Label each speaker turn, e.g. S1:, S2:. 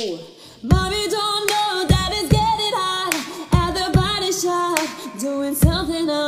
S1: Mommy don't know that it's getting hot at the body shop, doing something else.